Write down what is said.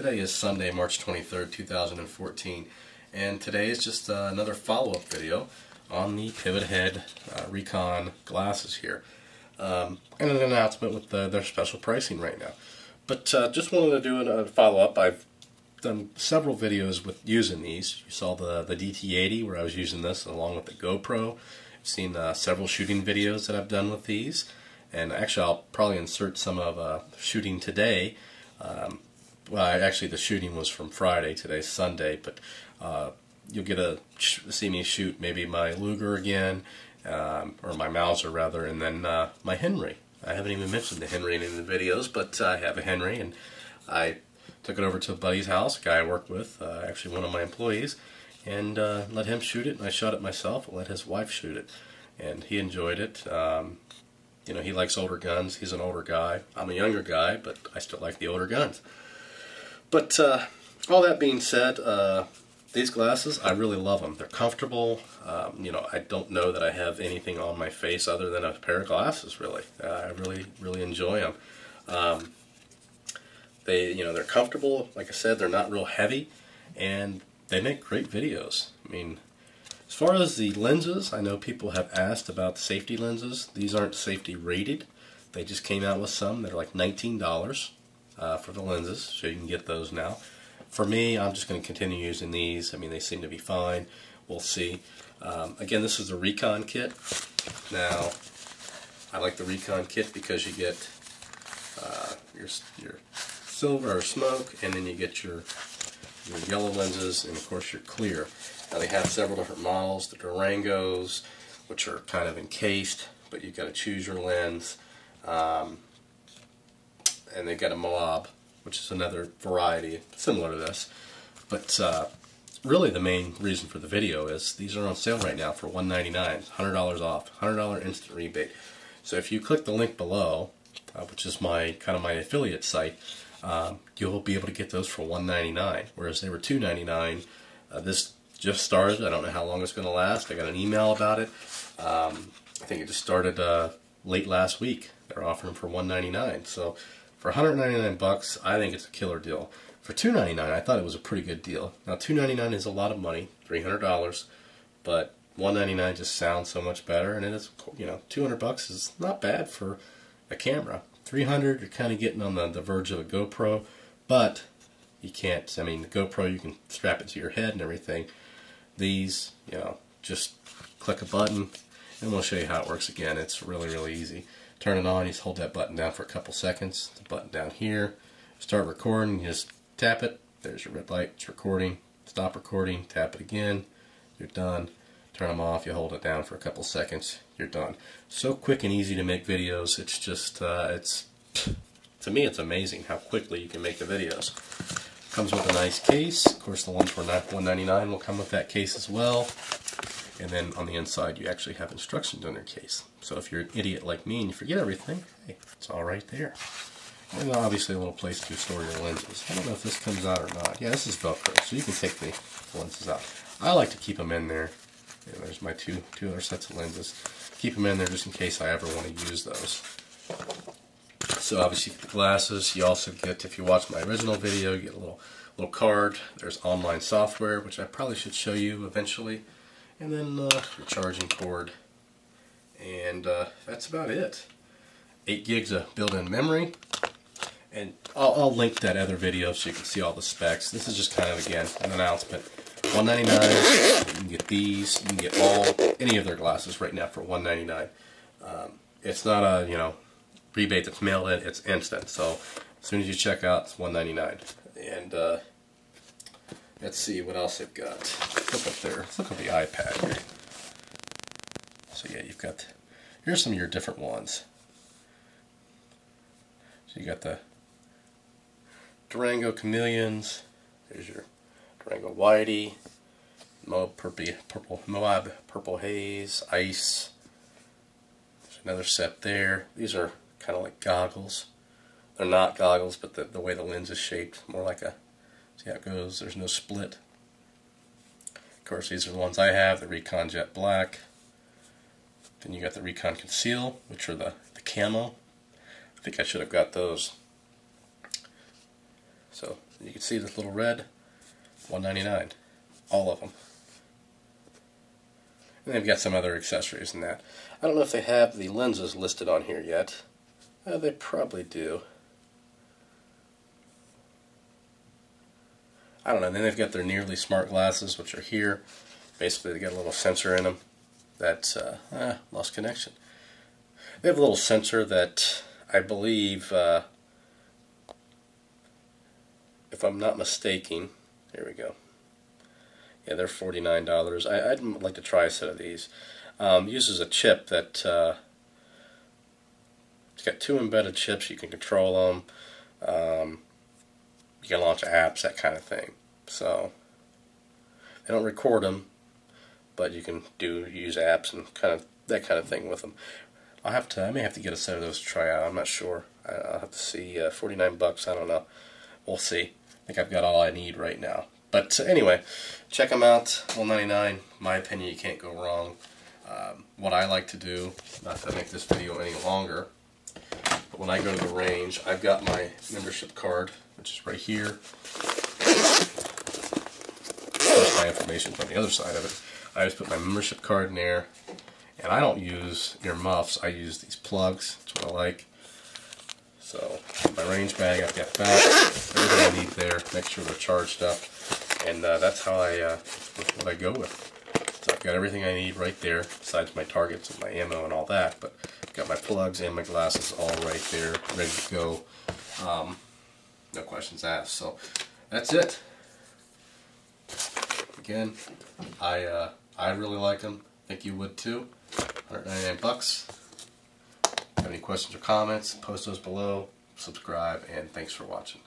Today is Sunday, March 23rd, 2014, and today is just uh, another follow-up video on the Pivothead uh, Recon glasses here. Um, and an announcement with the, their special pricing right now. But uh, just wanted to do a follow-up. I've done several videos with using these. You saw the, the DT80 where I was using this along with the GoPro. I've seen uh, several shooting videos that I've done with these. And actually I'll probably insert some of uh, shooting today. Um, well, actually the shooting was from Friday, today's Sunday, but uh, you'll get to see me shoot maybe my Luger again, um, or my Mauser rather, and then uh, my Henry. I haven't even mentioned the Henry in any of the videos, but I have a Henry, and I took it over to a buddy's house, a guy I work with, uh, actually one of my employees, and uh, let him shoot it, and I shot it myself, and let his wife shoot it, and he enjoyed it. Um, you know, he likes older guns. He's an older guy. I'm a younger guy, but I still like the older guns. But uh, all that being said, uh, these glasses, I really love them. They're comfortable. Um, you know, I don't know that I have anything on my face other than a pair of glasses, really. Uh, I really, really enjoy them. Um, they, you know, they're comfortable. Like I said, they're not real heavy, and they make great videos. I mean, as far as the lenses, I know people have asked about safety lenses. These aren't safety rated. They just came out with some that are like $19 uh, for the lenses, so you can get those now. For me, I'm just going to continue using these. I mean, they seem to be fine. We'll see. Um, again, this is the Recon kit. Now, I like the Recon kit because you get uh, your, your silver or smoke, and then you get your, your yellow lenses, and of course your clear. Now, they have several different models. The Durangos, which are kind of encased, but you've got to choose your lens. Um, and they got a Moab, which is another variety similar to this. But uh, really the main reason for the video is these are on sale right now for $199, $100 off, $100 instant rebate. So if you click the link below, uh, which is my kind of my affiliate site, um, you'll be able to get those for 199, whereas they were 299. Uh, this just started. I don't know how long it's going to last. I got an email about it. Um, I think it just started uh, late last week. They're offering for 199. So for 199 bucks, I think it's a killer deal. For 299, I thought it was a pretty good deal. Now 299 is a lot of money, $300, but 199 just sounds so much better, and it is, you know, 200 bucks is not bad for a camera. 300, you're kind of getting on the, the verge of a GoPro, but you can't, I mean, the GoPro, you can strap it to your head and everything. These, you know, just click a button, and we'll show you how it works again. It's really, really easy turn it on, you just hold that button down for a couple seconds. The button down here, start recording, you just tap it, there's your red light, it's recording, stop recording, tap it again, you're done. Turn them off, you hold it down for a couple seconds, you're done. So quick and easy to make videos, it's just, uh, it's, to me it's amazing how quickly you can make the videos. Comes with a nice case, of course the one for 199 will come with that case as well. And then on the inside, you actually have instructions on your case. So if you're an idiot like me and you forget everything, hey, it's all right there. And obviously a little place to store your lenses. I don't know if this comes out or not. Yeah, this is Velcro, so you can take the lenses out. I like to keep them in there. Yeah, there's my two, two other sets of lenses. Keep them in there just in case I ever want to use those. So obviously the glasses, you also get, if you watch my original video, you get a little, little card. There's online software, which I probably should show you eventually and then uh, your charging cord. And uh, that's about it. 8 gigs of built-in memory. And I'll, I'll, link that other video so you can see all the specs. This is just kind of again an announcement. 199 you can get these you can get all any of their glasses right now for 199 um, it's not a you know rebate that's mailed in it's instant. So as soon as you check out it's 199 and uh, Let's see what else they've got. Look up there. Let's look at the iPad here. So yeah, you've got, here's some of your different ones. So you got the Durango Chameleons. There's your Durango Whitey. Moab Purple, Purple Moab Purple Haze, Ice. There's another set there. These are kind of like goggles. They're not goggles, but the, the way the lens is shaped, more like a See how it goes. There's no split. Of course, these are the ones I have, the Recon Jet Black. Then you got the Recon Conceal, which are the, the camo. I think I should have got those. So you can see this little red, 199 all of them. And they've got some other accessories in that. I don't know if they have the lenses listed on here yet. Uh, they probably do. I don't know. Then they've got their nearly smart glasses, which are here. Basically, they got a little sensor in them that uh, ah, lost connection. They have a little sensor that I believe, uh, if I'm not mistaken, here we go. Yeah, they're $49. I, would like to try a set of these. Um, uses a chip that uh, it's got two embedded chips. You can control them. Um, you can launch apps, that kind of thing. So they don't record them, but you can do use apps and kind of that kind of thing with them. I'll have to. I may have to get a set of those to try out. I'm not sure. I'll have to see. Uh, 49 bucks. I don't know. We'll see. I think I've got all I need right now. But uh, anyway, check them out. 199. My opinion, you can't go wrong. Um, what I like to do, not to make this video any longer, when I go to the range, I've got my membership card, which is right here. my information on the other side of it. I just put my membership card in there, and I don't use earmuffs. I use these plugs. That's what I like. So my range bag, I've got that, everything I need there. Make sure they're charged up, and uh, that's how I uh, what I go with. So I've got everything I need right there, besides my targets and my ammo and all that. But got my plugs and my glasses all right there, ready to go. Um, no questions asked. So that's it. Again, I uh, I really like them. think you would too. 199 bucks have any questions or comments, post those below, subscribe, and thanks for watching.